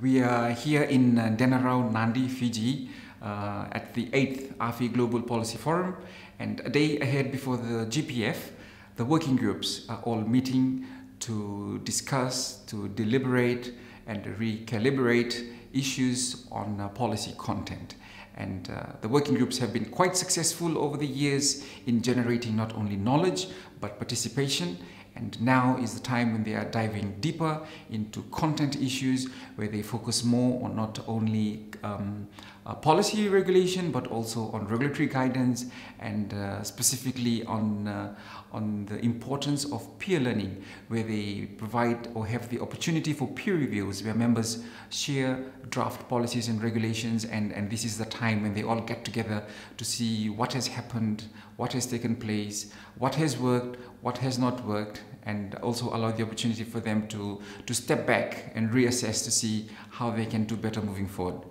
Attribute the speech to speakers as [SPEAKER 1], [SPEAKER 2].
[SPEAKER 1] We are here in uh, Denarau, Nadi, Fiji, uh, at the 8th AFI Global Policy Forum. And a day ahead before the GPF, the working groups are all meeting to discuss, to deliberate, and recalibrate issues on uh, policy content. And uh, the working groups have been quite successful over the years in generating not only knowledge but participation and now is the time when they are diving deeper into content issues where they focus more on not only um, uh, policy regulation but also on regulatory guidance and uh, specifically on, uh, on the importance of peer learning where they provide or have the opportunity for peer reviews where members share draft policies and regulations and, and this is the time when they all get together to see what has happened, what has taken place, what has worked, what has not worked and also allow the opportunity for them to, to step back and reassess to see how they can do better moving forward.